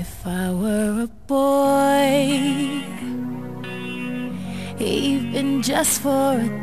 If I were a boy, even just for a day.